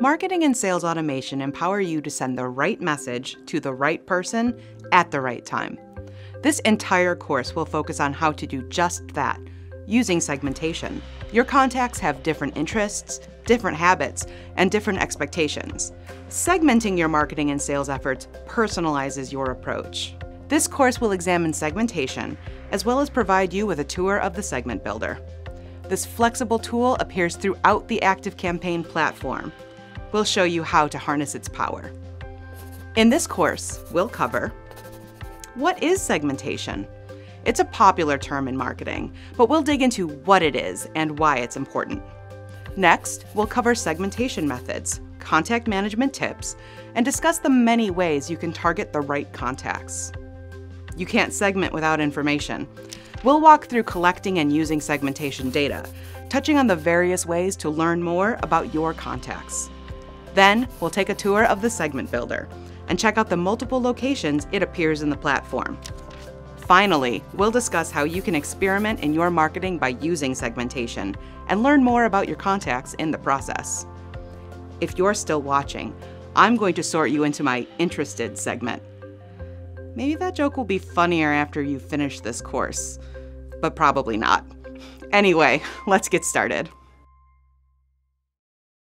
Marketing and sales automation empower you to send the right message to the right person at the right time. This entire course will focus on how to do just that using segmentation. Your contacts have different interests, different habits, and different expectations. Segmenting your marketing and sales efforts personalizes your approach. This course will examine segmentation, as well as provide you with a tour of the Segment Builder. This flexible tool appears throughout the ActiveCampaign platform. We'll show you how to harness its power. In this course, we'll cover what is segmentation? It's a popular term in marketing, but we'll dig into what it is and why it's important. Next, we'll cover segmentation methods, contact management tips, and discuss the many ways you can target the right contacts. You can't segment without information. We'll walk through collecting and using segmentation data, touching on the various ways to learn more about your contacts. Then, we'll take a tour of the Segment Builder and check out the multiple locations it appears in the platform. Finally, we'll discuss how you can experiment in your marketing by using segmentation and learn more about your contacts in the process. If you're still watching, I'm going to sort you into my interested segment. Maybe that joke will be funnier after you finish this course, but probably not. Anyway, let's get started.